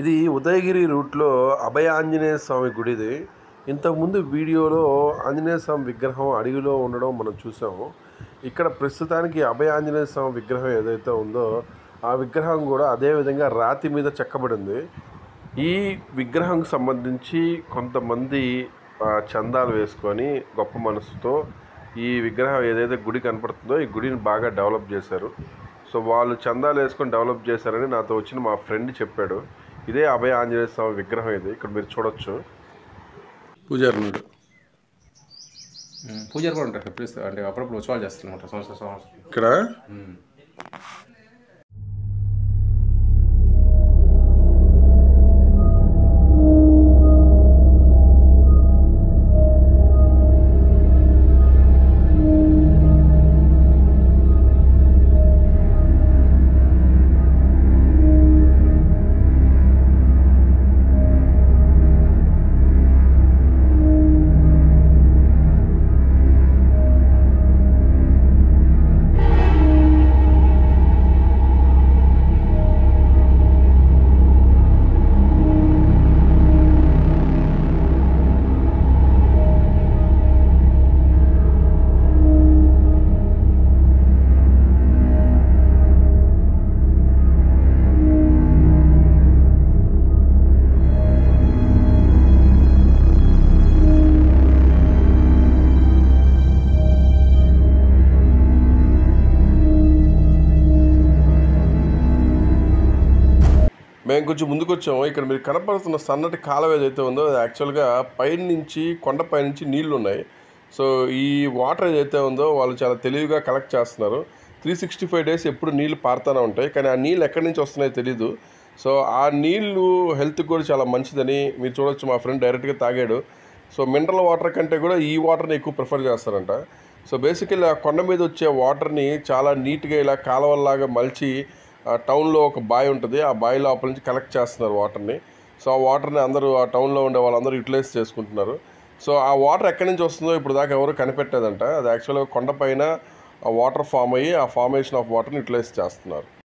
ఇది ఉదయగిరి రూట్లో అభయ ఆంజనేయ స్వామి గుడిది. ఇంతకుముందు వీడియోలో ఆంజనేయ స్వామి విగ్రహం అడవిలో ఉండడం మనం చూసాము ఇక్కడ ప్రస్తుతానికి అభయ ఆంజనేయ స్వామి విగ్రహం ఏదైతే ఉందో ఆ విగ్రహం కూడా అదే విధంగా రాతి మీద చెక్కబడింది. ఈ విగ్రహంకు సంబంధించి కొంతమంది చందాలు వేసుకొని గొప్ప మనసుతో ఈ విగ్రహం ఏదైతే గుడి కనపడుతుందో ఈ గుడిని బాగా డెవలప్ చేశారు. సో వాళ్ళు చందాలు వేసుకొని డెవలప్ చేశారని నాతో వచ్చిన మా ఫ్రెండ్ చెప్పాడు. ఇదే అభయ ఆంజనేయ స్వామి విగ్రహం ఇది. ఇక్కడ మీరు చూడొచ్చు. పూజారి ఉన్నాడు. ఉమ్, పూజారి కూడా ఉంటారు అంటే అప్పుడప్పుడు ఉత్సవాలు చేస్తారనమాట సంవత్సరం సంవత్సరం. ఇక్కడ? మేము కొంచెం ముందుకు వచ్చాము ఇక్కడ మీరు కనపడుతున్న సన్నటి కాలువ ఏదైతే ఉందో అది యాక్చువల్గా పైనుంచి కొండపై నుంచి నీళ్ళు ఉన్నాయి సో ఈ వాటర్ ఏదైతే ఉందో వాళ్ళు చాలా తెలివిగా కలెక్ట్ చేస్తున్నారు. త్రీ సిక్స్టీ ఫైవ్ డేస్ ఎప్పుడు నీళ్ళు పారుతూనే ఉంటాయి. కానీ ఆ నీళ్ళు ఎక్కడి నుంచి వస్తున్నాయో తెలీదు. సో ఆ నీళ్ళు హెల్త్కి కూడా చాలా మంచిదని మీరు చూడొచ్చు. మా ఫ్రెండ్ డైరెక్ట్గా తాగాడు. సో మినరల్ వాటర్ కంటే కూడా ఈ వాటర్ని ఎక్కువ ప్రిఫర్ చేస్తారంట. సో బేసికల్లీ ఆ కొండ మీద వచ్చే వాటర్ని చాలా నీట్గా ఇలా కాలువల్లాగా మలిచి టౌన్లో ఒక బావి ఉంటుంది. ఆ బావి లోపల నుంచి కలెక్ట్ చేస్తున్నారు వాటర్ని. సో ఆ వాటర్ని అందరూ ఆ టౌన్లో ఉండే వాళ్ళందరూ యూటిలైజ్ చేసుకుంటున్నారు. సో ఆ వాటర్ ఎక్కడి నుంచి వస్తుందో ఇప్పుడు దాకా ఎవరు కనిపెట్టేదంట అది యాక్చువల్గా కొండపైన ఆ వాటర్ ఫామ్ అయ్యి ఆ ఫార్మేషన్ ఆఫ్ వాటర్ని యూటిలైజ్ చేస్తున్నారు.